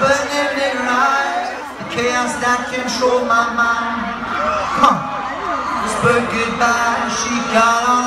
burning in her The chaos that controlled my mind huh. Whispered goodbye, she got on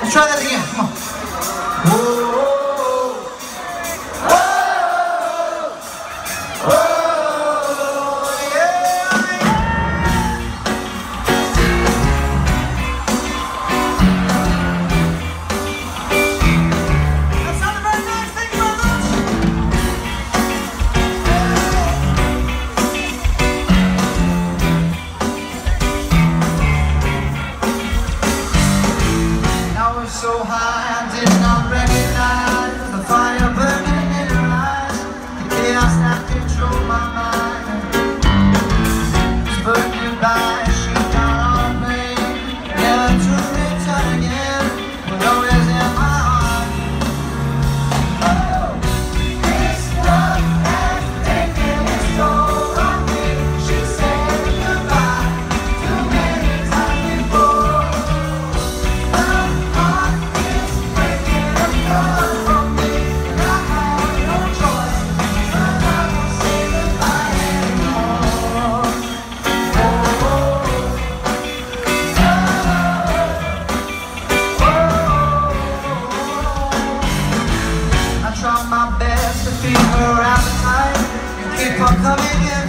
Let's try that again. Come on. Whoa. I control my mind coming in.